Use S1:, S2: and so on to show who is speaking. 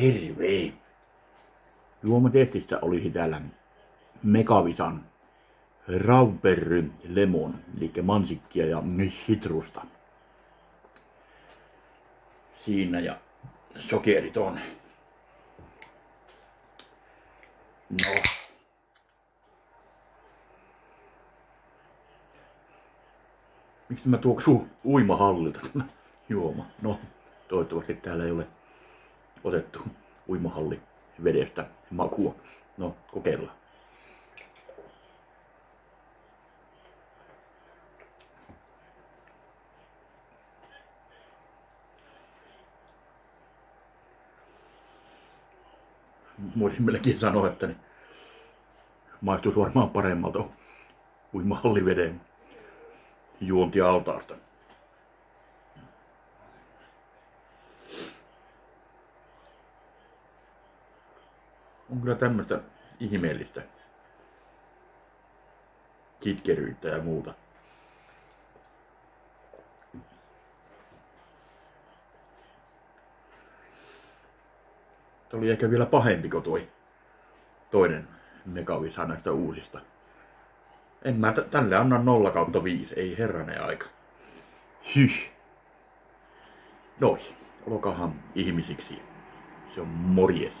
S1: Hirveä. Juomatestistä olisi täällä Megavisan Raspberry Lemon, eli mansikkia ja sitrusta. Siinä ja sokerit on. No. Miksi mä tuoksu uimahallilta tämä juoma? No, toivottavasti täällä ei ole otettu uimahalli vedestä makua. No, kokeillaan. Voisin melkein sanoa, että niin maistuisi varmaan paremmalta uimahalliveden juonti altaasta. On kyllä tämmöistä ihmeellistä kitkeryyttä ja muuta. Tämä oli ehkä vielä pahempi kuin toi toinen megavisa näistä uusista. En mä tälle anna 0 kautta 5, ei herranen aika. Hyh. Noi, olkahan ihmisiksi. Se on morjes.